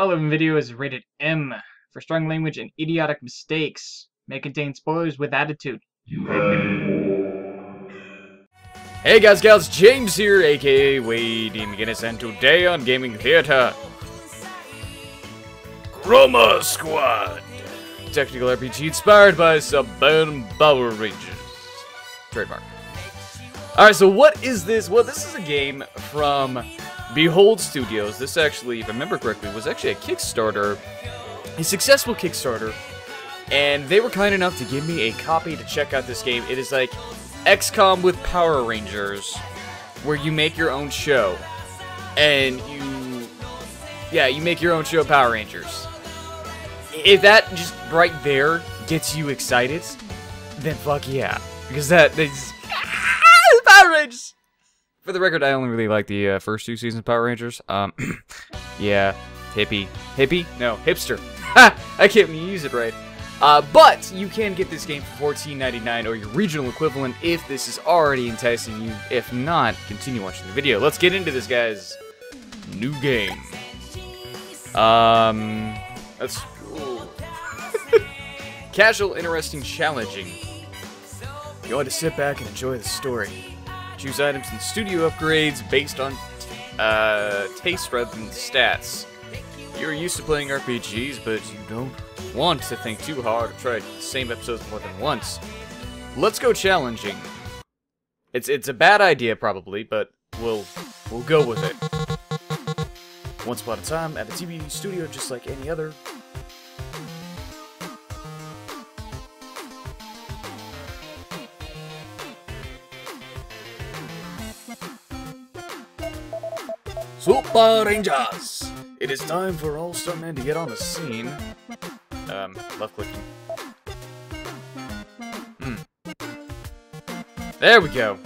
Following video is rated M for strong language and idiotic mistakes. May contain spoilers with attitude. Hey guys, gals, James here, aka Wade. McGinnis, and today on Gaming Theater, Chroma Squad, tactical RPG inspired by Suburban Power Rangers. Trademark. Alright, so what is this? Well, this is a game from Behold Studios. This actually, if I remember correctly, was actually a Kickstarter, a successful Kickstarter, and they were kind enough to give me a copy to check out this game. It is like XCOM with Power Rangers, where you make your own show, and you, yeah, you make your own show, Power Rangers. If that just right there gets you excited, then fuck yeah, because that is For the record, I only really like the uh, first two seasons of Power Rangers. Um, yeah, hippie, hippie, no, hipster. I can't even use it right. Uh, but you can get this game for $14.99 or your regional equivalent if this is already enticing you. If not, continue watching the video. Let's get into this, guys. New game. Um, let's. Casual, interesting, challenging. You want to sit back and enjoy the story. Choose items and studio upgrades based on uh, taste rather than stats. You're used to playing RPGs, but you don't want to think too hard or try the same episodes more than once. Let's go challenging. It's it's a bad idea probably, but we'll we'll go with it. Once upon a time, at a TV studio just like any other. Super Rangers! It is time for all star men to get on the scene. Um, left clicking. Hmm. There we go.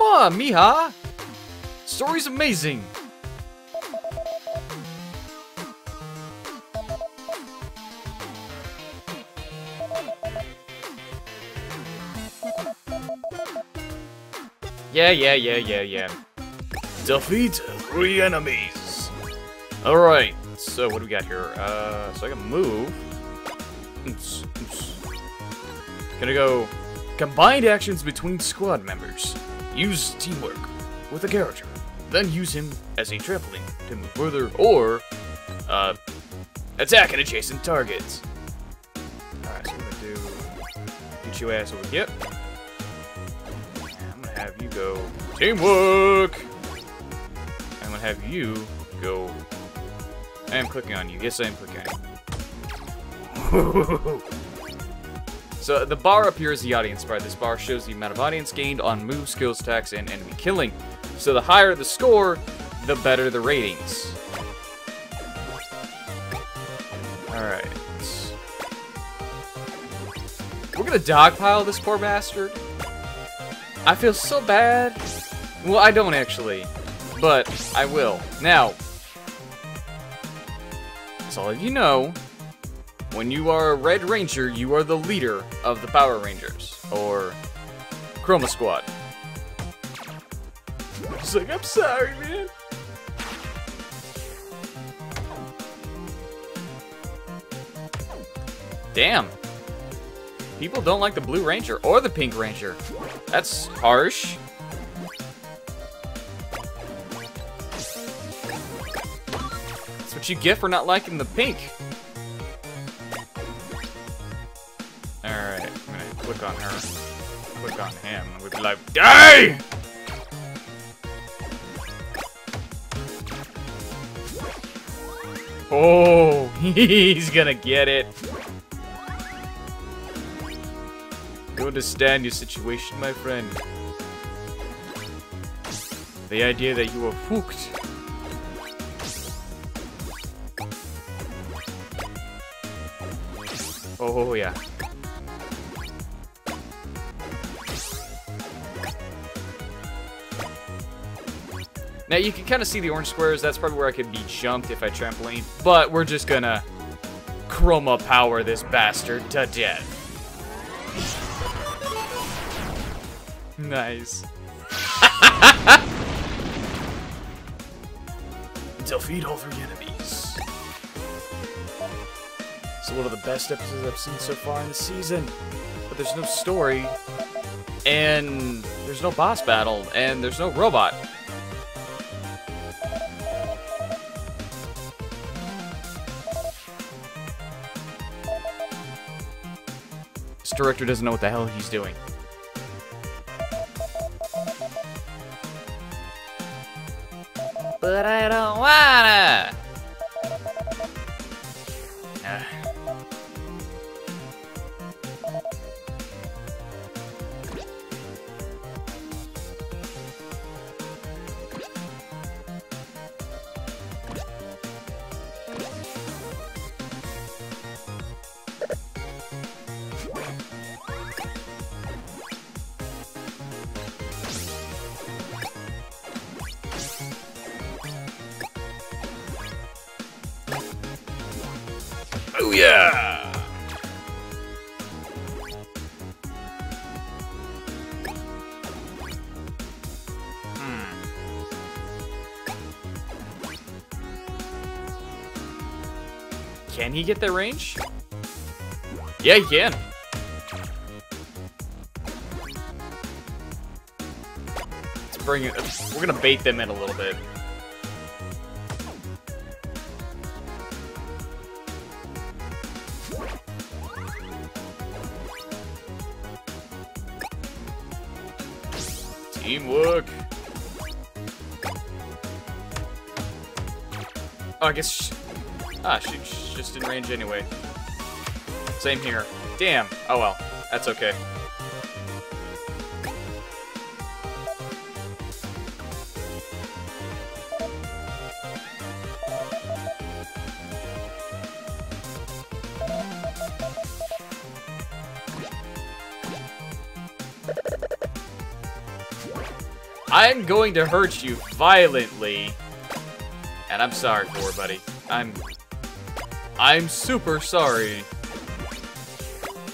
Come on, Miha! Story's amazing! Yeah, yeah, yeah, yeah, yeah. Defeat three enemies. Alright, so what do we got here? Uh, so I can move. Oops, oops. Gonna go combined actions between squad members. Use teamwork with a character. Then use him as a trampoline to move further or uh, attack an adjacent target. Alright, so we're gonna do get your ass over here. I'm gonna have you go teamwork. I'm gonna have you go. I am clicking on you. Yes, I am clicking on you. So the bar up here is the audience bar. This bar shows the amount of audience gained on move, skills, attacks, and enemy killing. So the higher the score, the better the ratings. Alright. We're gonna dogpile this poor bastard. I feel so bad. Well, I don't actually. But I will. Now, as all of you know, when you are a Red Ranger, you are the leader of the Power Rangers, or Chroma Squad. He's like, I'm sorry, man. Damn. People don't like the Blue Ranger or the Pink Ranger. That's harsh. That's what you get for not liking the pink. Click on him, and we'd be like, DIE! Oh, he's gonna get it. You understand your situation, my friend. The idea that you were hooked Oh, yeah. Now, you can kind of see the orange squares. That's probably where I could be jumped if I trampoline. But we're just gonna chroma power this bastard to death. Nice. Defeat all three enemies. So one of the best episodes I've seen so far in the season. But there's no story. And there's no boss battle. And there's no robot. Director doesn't know what the hell he's doing. But I don't wanna! Yeah! Hmm. Can he get that range? Yeah, he can. Let's bring it. We're gonna bait them in a little bit. I guess. Ah, shoot, she's just in range anyway. Same here. Damn. Oh well, that's okay. I'm going to hurt you violently. And I'm sorry for it, buddy. I'm... I'm super sorry.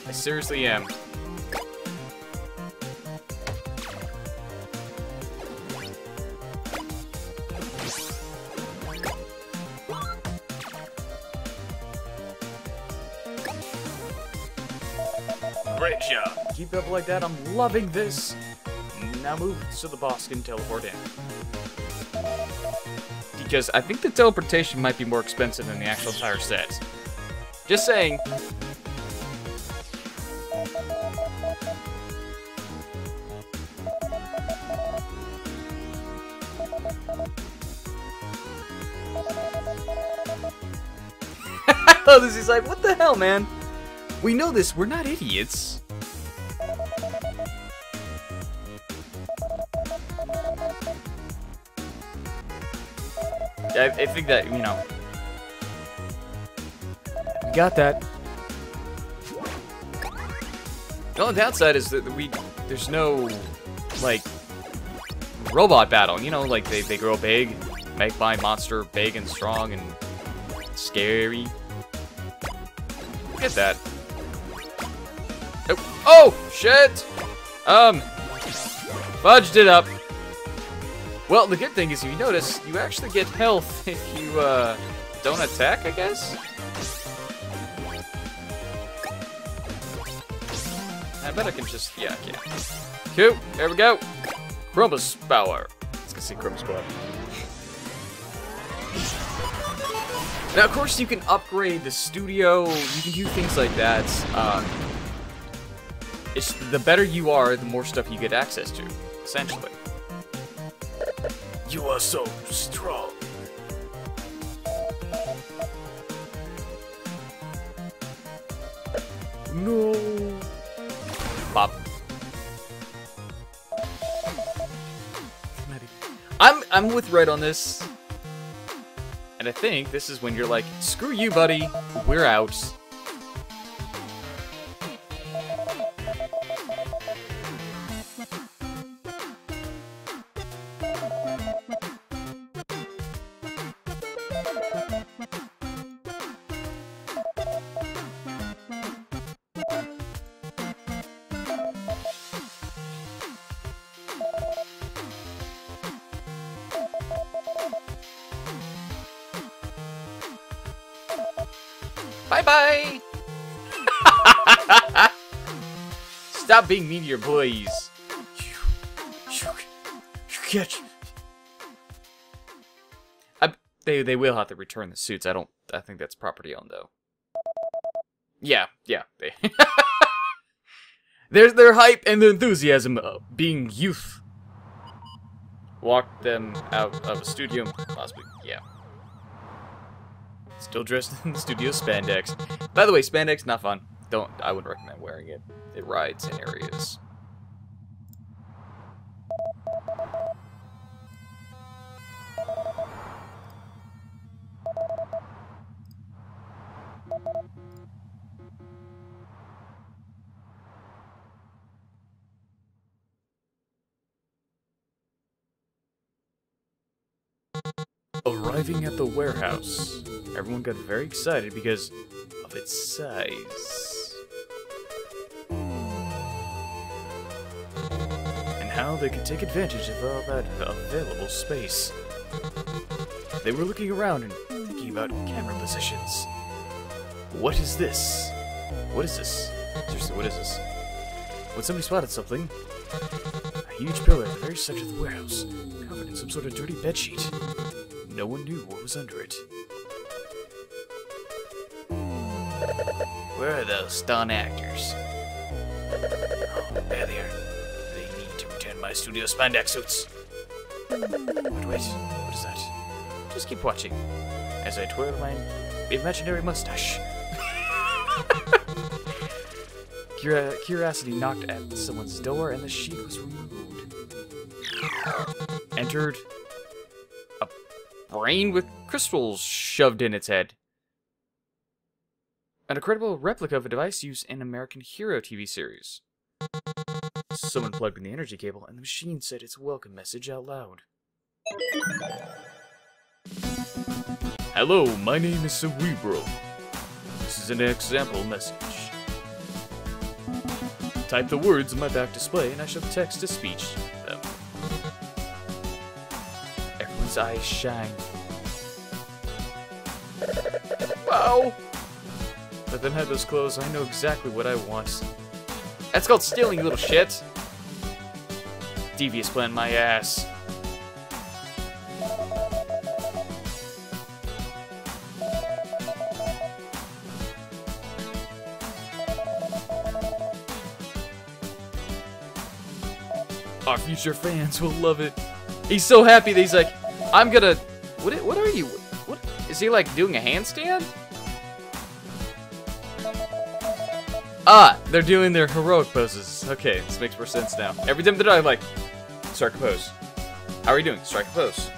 I seriously am. Great job. Keep up like that. I'm loving this. Now move so the boss can teleport in. Because I think the teleportation might be more expensive than the actual entire set. Just saying. oh, this is like, what the hell, man? We know this. We're not idiots. I, I think that, you know. Got that. The only downside is that we, there's no, like, robot battle. You know, like, they, they grow big, make my monster big and strong and scary. Get that. Oh, oh shit! Um, fudged it up. Well, the good thing is, if you notice, you actually get health if you, uh, don't attack, I guess? I bet I can just, yeah, yeah. Cool, there we go. Chromus Power. Let's go see Chromus Power. Now, of course, you can upgrade the studio, you can do things like that. Um, it's, the better you are, the more stuff you get access to, essentially. You are so strong. No. Bob. I'm I'm with Red on this. And I think this is when you're like, screw you, buddy. We're out. Your you catch. I, they they will have to return the suits. I don't. I think that's property owned though. Yeah, yeah. There's their hype and their enthusiasm of being youth. Walk them out of a studio, possibly, yeah. Still dressed in studio spandex. By the way, spandex not fun. Don't I wouldn't recommend wearing it. It rides in areas. Arriving at the warehouse, everyone got very excited because of its size. How they could take advantage of all that available space. They were looking around and thinking about camera positions. What is this? What is this? Seriously, what is this? When somebody spotted something, a huge pillar at the very center of the warehouse, covered in some sort of dirty bedsheet. No one knew what was under it. Where are those stunt actors? Oh, there they are. Studio spandex suits. But wait, what is that? Just keep watching as I twirl my imaginary mustache. Curi- curiosity knocked at someone's door and the sheet was removed. Entered a brain with crystals shoved in its head. An incredible replica of a device used in American Hero TV series. Someone plugged in the energy cable and the machine said its welcome message out loud. Hello, my name is Cerebro. This is an example message. Type the words in my back display and I shall text to speech them. Everyone's eyes shine. Wow! Let them those clothes, I know exactly what I want. That's called stealing, you little shit! Devious plan, my ass. Our future fans will love it. He's so happy that he's like, I'm gonna. What? What are you? What is he like doing a handstand? Ah, they're doing their heroic poses. Okay, this makes more sense now. Every time that I like, strike a pose. How are you doing? Strike a pose.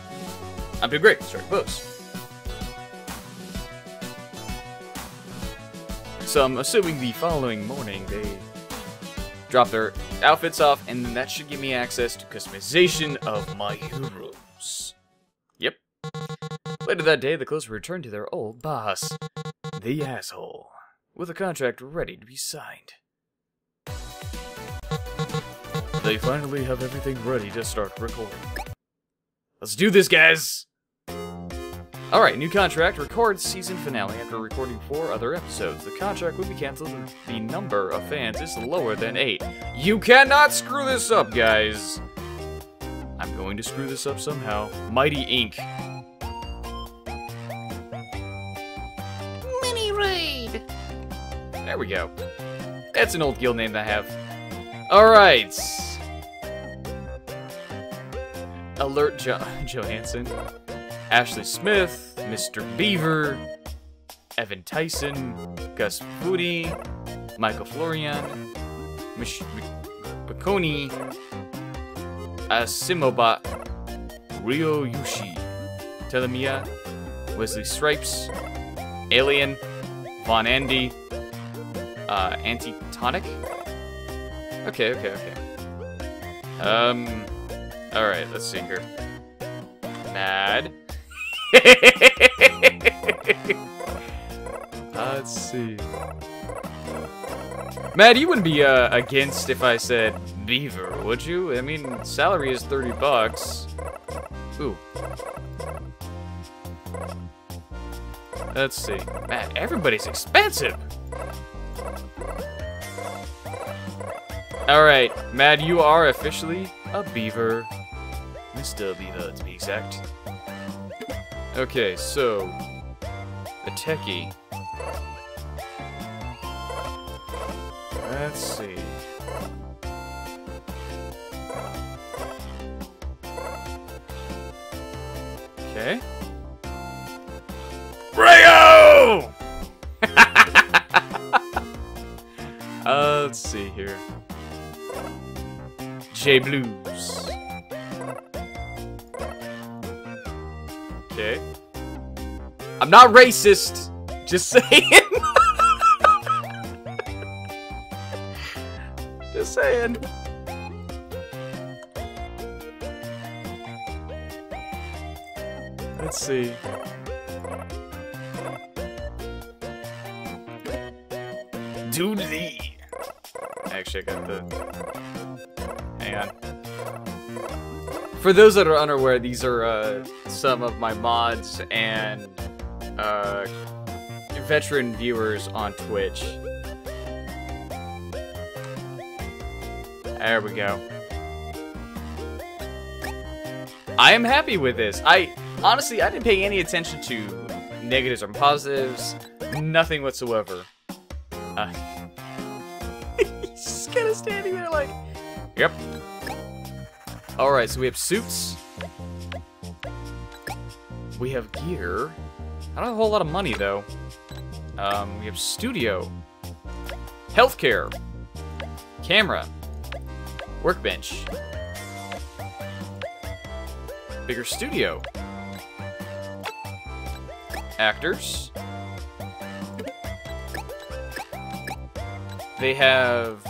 I'm doing great. Strike a pose. So I'm assuming the following morning they drop their outfits off, and then that should give me access to customization of my heroes. Yep. Later that day, the clothes were returned to their old boss, the asshole, with a contract ready to be signed. They finally have everything ready to start recording. Let's do this, guys! Alright, new contract. Record season finale after recording four other episodes. The contract will be canceled if the number of fans is lower than eight. You cannot screw this up, guys! I'm going to screw this up somehow. Mighty Inc. There we go. That's an old guild name that I have. Alright. Alert jo- Johansson. Ashley Smith. Mr. Beaver. Evan Tyson. Gus Foodie. Michael Florian. Mich- Baconi. Asimobot. Uh, Ryo Yushi. Telemiya. Wesley Stripes. Alien. Von Andy uh, anti-tonic? Okay, okay, okay. Um, alright, let's see here. Mad. Let's see. Mad, you wouldn't be, uh, against if I said Beaver, would you? I mean, salary is 30 bucks. Ooh. Let's see. Man, everybody's expensive. Alright, Mad, you are officially a beaver. Mr. Beaver, to be exact. Okay, so... A techie. Let's see. Okay. Let's see here. J Blues. Okay. I'm not racist. Just saying. Just saying. Let's see. Doodly. Actually, I got the. Hang on. For those that are unaware, these are uh, some of my mods and uh, veteran viewers on Twitch. There we go. I am happy with this. I honestly, I didn't pay any attention to negatives or positives. Nothing whatsoever. Uh, just standing there like, yep. All right, so we have suits. We have gear. I don't have a whole lot of money though. Um, we have studio, healthcare, camera, workbench, bigger studio, actors. They have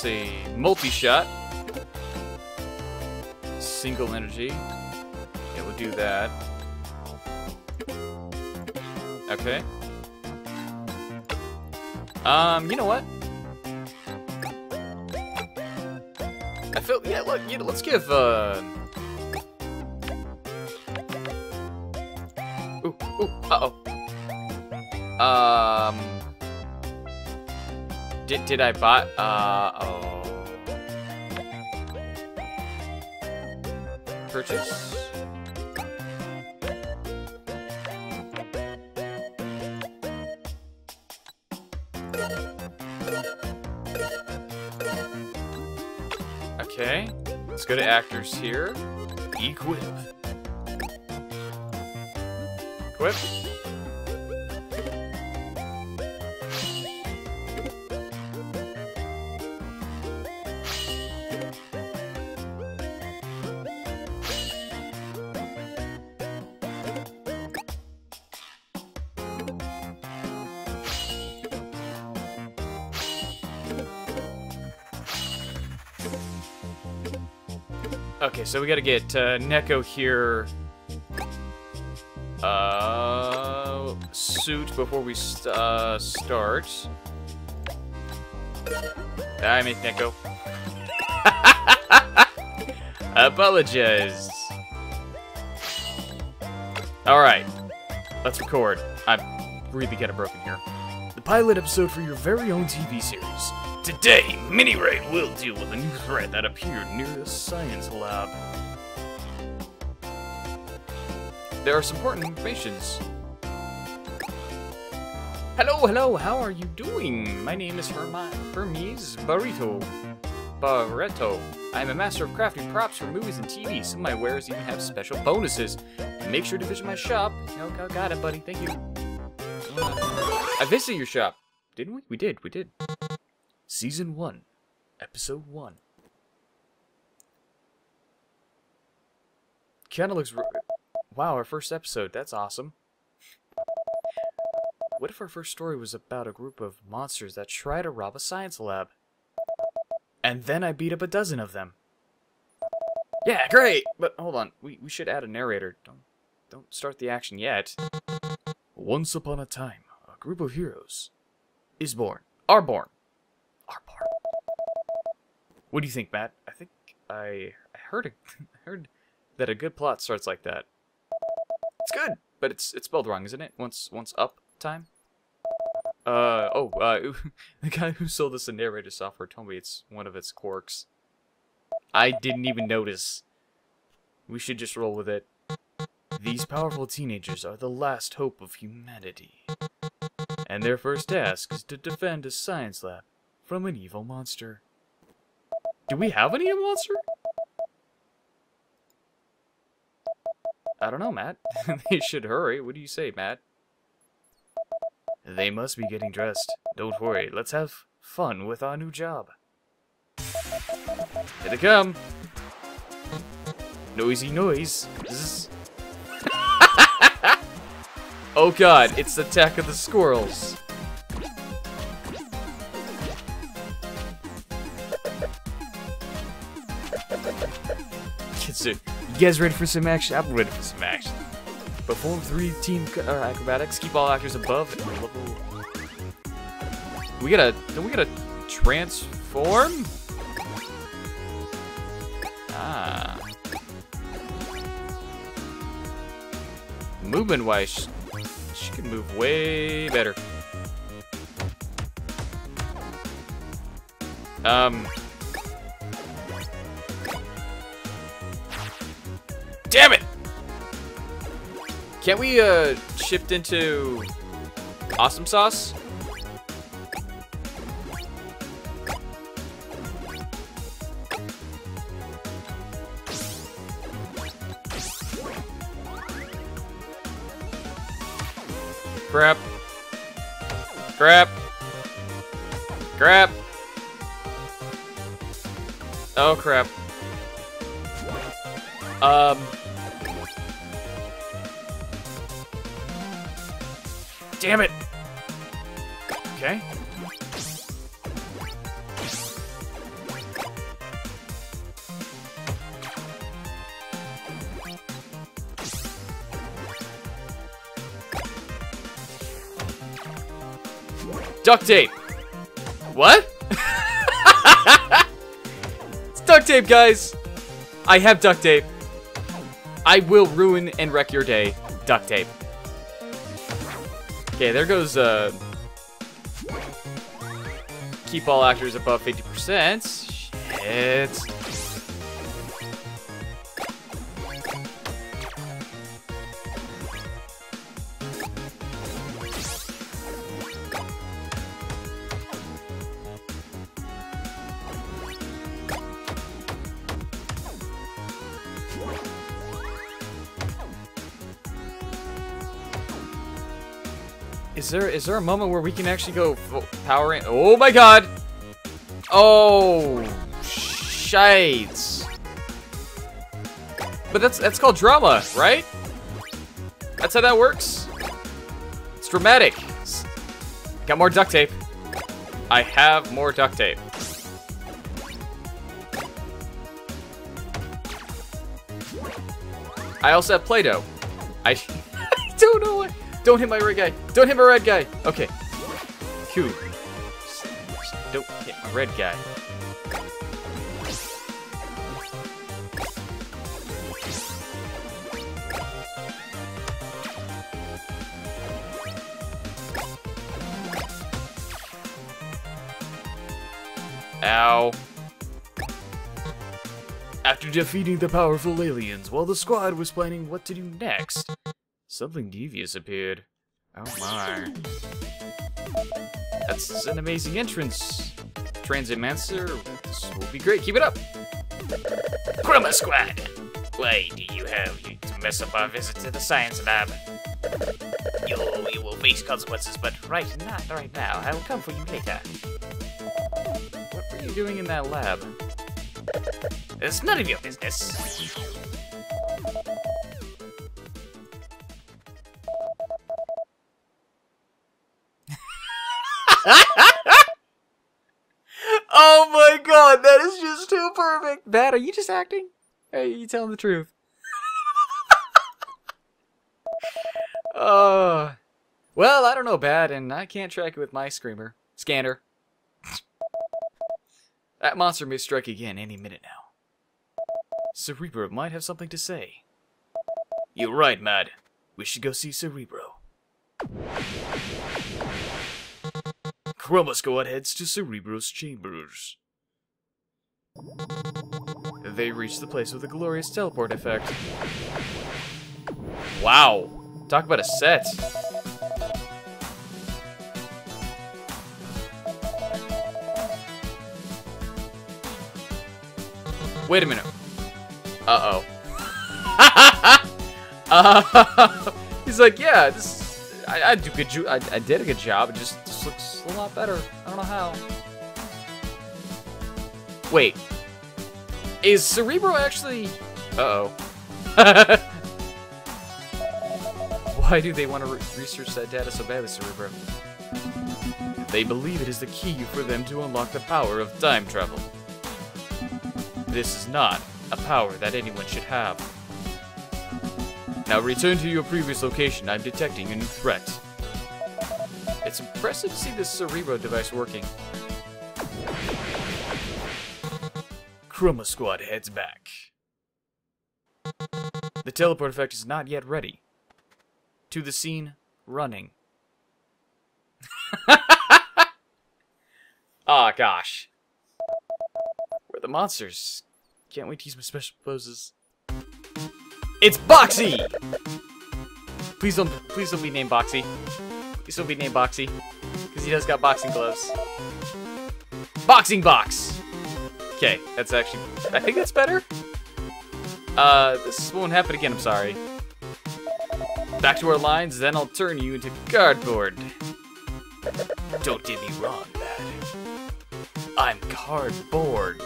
see, multi-shot, single energy. Yeah, we'll do that. Okay. Um, you know what? I feel yeah. Look, you know, let's give uh. Did I buy? Uh oh. Purchase. Okay, let's go to actors here. Equip. Equip. So we gotta get uh, Neko here. Uh, suit before we st uh, start. I make Neko. Apologize. Alright, let's record. I'm really getting broken here. The pilot episode for your very own TV series. Today, Mini Raid will deal with a new threat that appeared near the science lab. There are some important informations. Hello, hello, how are you doing? My name is Hermi Hermes Barreto. Barreto. I am a master of crafting props for movies and TV. Some of my wares even have special bonuses. Make sure to visit my shop. Oh, got it, buddy. Thank you. I visited your shop. Didn't we? We did, we did. Season 1, Episode 1. Kinda looks... Wow, our first episode. That's awesome. What if our first story was about a group of monsters that try to rob a science lab? And then I beat up a dozen of them. Yeah, great! But hold on, we, we should add a narrator. Don't, don't start the action yet. Once upon a time, a group of heroes is born. Are born. What do you think, Matt? I think I I heard a, I heard that a good plot starts like that. It's good, but it's it's spelled wrong, isn't it? Once once up time. Uh oh, uh, the guy who sold us the narrator software told me it's one of its quirks. I didn't even notice. We should just roll with it. These powerful teenagers are the last hope of humanity. And their first task is to defend a science lab from an evil monster. Do we have an evil monster? I don't know, Matt. they should hurry. What do you say, Matt? They must be getting dressed. Don't worry, let's have fun with our new job. Here they come! Noisy noise. Oh god, it's the attack of the squirrels. So, you guys ready for some action? I'm ready for some action. Perform three team uh, acrobatics. Keep all actors above level. We gotta. Then we gotta transform. Ah. Movement wise, she can move way better. Um. Damn it! Can't we, uh, shift into awesome sauce? Duct tape! What? it's duct tape, guys! I have duct tape. I will ruin and wreck your day. Duct tape. Okay, there goes, uh... Keep all actors above 50%. Shit. Is there is there a moment where we can actually go power in? Oh my god! Oh, shades. But that's that's called drama, right? That's how that works. It's dramatic. Got more duct tape. I have more duct tape. I also have Play-Doh. I, I don't know. Don't hit my red guy. Don't hit my red guy. Okay. Phew. Don't hit my red guy. Ow. After defeating the powerful aliens, while the squad was planning what to do next, something devious appeared. Oh my. That's an amazing entrance. Transit Master, this will be great. Keep it up. Chroma Squad! Why do you have you to mess up our visit to the science lab? You, you will face consequences, but right, not right now. I will come for you later. What were you doing in that lab? It's none of your business. Perfect. Are you just acting? Are you telling the truth? uh, well, I don't know, bad, and I can't track it with my screamer. Scanner. that monster may strike again any minute now. Cerebro might have something to say. You're right, Mad. We should go see Cerebro. Chroma Squad heads to Cerebro's chambers. They reach the place with a glorious teleport effect. Wow. Talk about a set. Wait a minute. Uh-oh. uh, he's like, yeah, this, I, I do good. I, I did a good job. It just, just looks a lot better. I don't know how. Wait, is Cerebro actually? Uh oh. Why do they want to re research that data so badly, Cerebro? They believe it is the key for them to unlock the power of time travel. This is not a power that anyone should have. Now return to your previous location. I'm detecting a new threat. It's impressive to see this Cerebro device working. Chroma Squad heads back. The teleport effect is not yet ready. To the scene, running. oh gosh. We're the monsters. Can't wait to use my special poses. It's Boxy! Please don't please don't be named Boxy. Please don't be named Boxy. Because he does got boxing gloves. Boxing box! Okay, that's actually... I think that's better? Uh, this won't happen again, I'm sorry. Back to our lines, then I'll turn you into cardboard. Don't get me wrong, lad. I'm cardboard.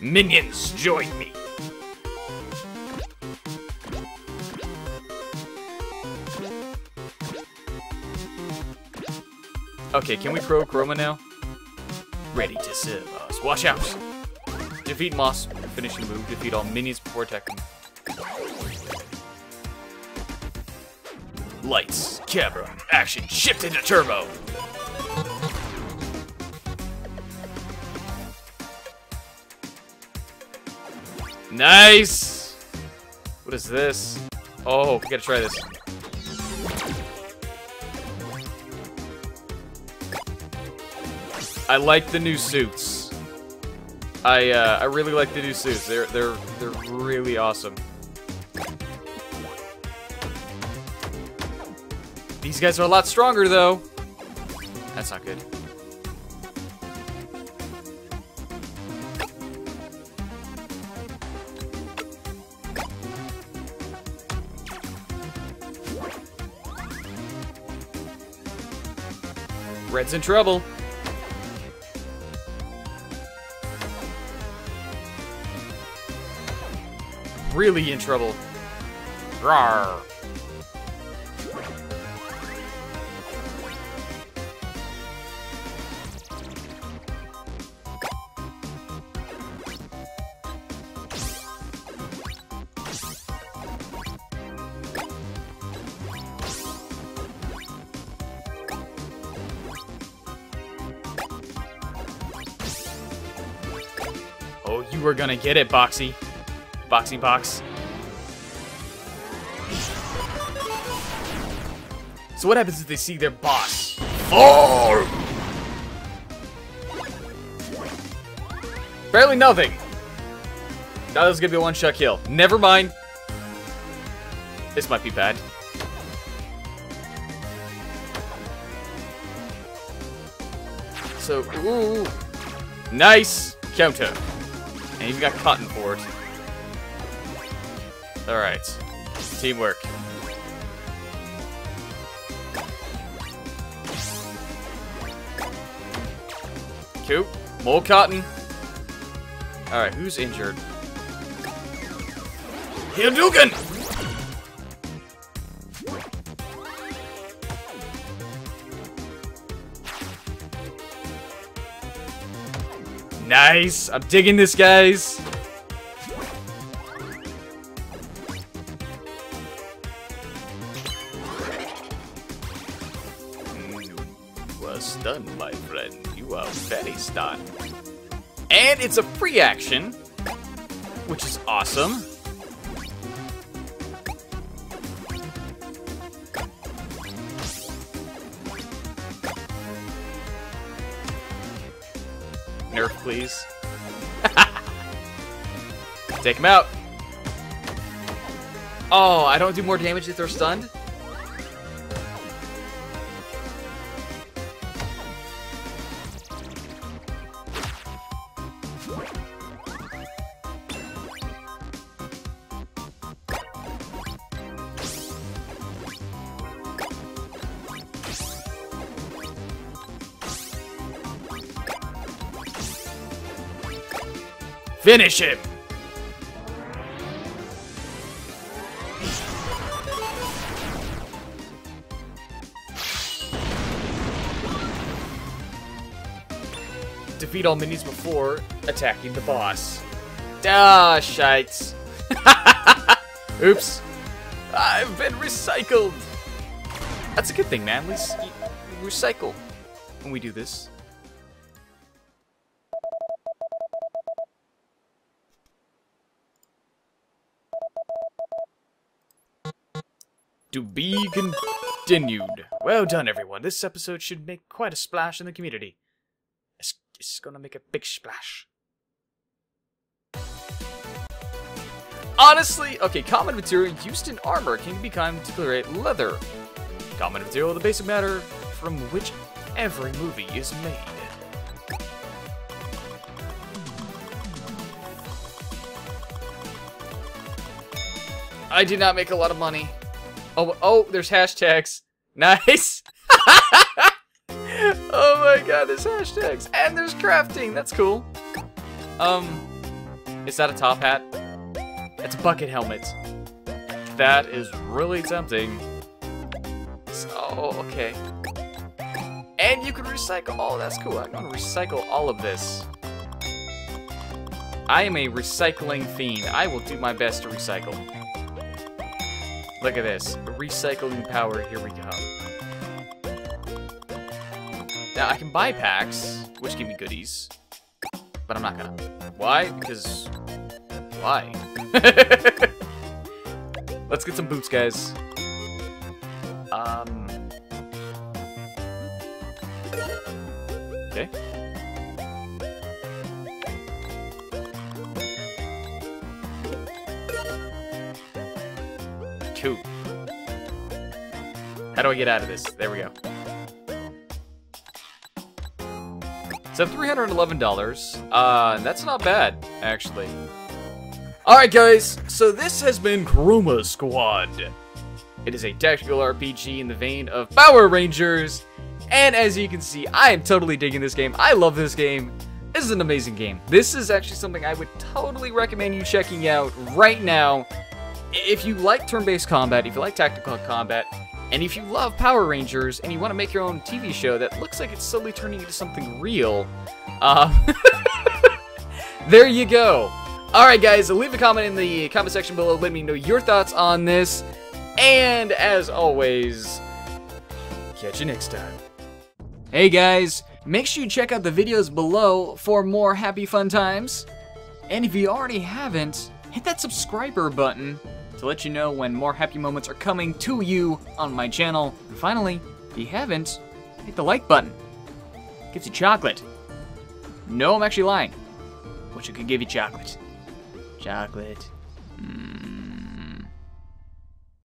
Minions, join me! Okay, can we crow Chroma now? Ready to serve us. Watch out! Defeat Moss, finishing move. Defeat all minions before attacking. Lights, camera, action, shift into turbo! Nice! What is this? Oh, we gotta try this. I like the new suits. I uh, I really like the new suits. They're they're they're really awesome. These guys are a lot stronger though. That's not good. Red's in trouble. Really in trouble. Rawr. Oh, you were gonna get it, Boxy. Boxing box. So what happens if they see their boss? Oh! Barely nothing. That was gonna be a one-shot kill. Never mind. This might be bad. So, ooh, nice counter. And even got cotton for it. Alright. Teamwork. Coop. More cotton. Alright, who's injured? Hildugan! Nice! I'm digging this, guys! Stunned, my friend. You are very stunned. And it's a free action which is awesome. Nerf, please. Take him out. Oh, I don't do more damage if they're stunned? Finish him! Defeat all minions before attacking the boss. Ah, shites. Oops. I've been recycled. That's a good thing, man. At recycle when we do this. To be continued. Well done, everyone. This episode should make quite a splash in the community. It's, it's gonna make a big splash. Honestly, okay, common material used in armor can become to create leather. Common material, the basic matter from which every movie is made. I did not make a lot of money. Oh, oh, there's hashtags. Nice. oh my god, there's hashtags. And there's crafting. That's cool. Um, is that a top hat? It's a bucket helmet. That is really tempting. Oh, okay. And you can recycle. Oh, that's cool. I'm gonna recycle all of this. I am a recycling fiend. I will do my best to recycle. Look at this. Recycling power, here we go. Now, I can buy packs, which give me goodies. But I'm not gonna. Why? Because... Why? Let's get some boots, guys. Um... How do I get out of this? There we go. So $311. Uh, that's not bad, actually. Alright guys, so this has been Chroma Squad. It is a tactical RPG in the vein of Power Rangers. And as you can see, I am totally digging this game. I love this game. This is an amazing game. This is actually something I would totally recommend you checking out right now. If you like turn-based combat, if you like tactical combat, and if you love Power Rangers and you want to make your own TV show that looks like it's slowly turning into something real, uh, there you go. Alright guys, leave a comment in the comment section below, let me know your thoughts on this, and as always, catch you next time. Hey guys, make sure you check out the videos below for more happy fun times, and if you already haven't, hit that subscriber button to let you know when more happy moments are coming to you on my channel. And finally, if you haven't, hit the like button. Gives you chocolate. No, I'm actually lying. Which it could give you chocolate. Chocolate. Hmm.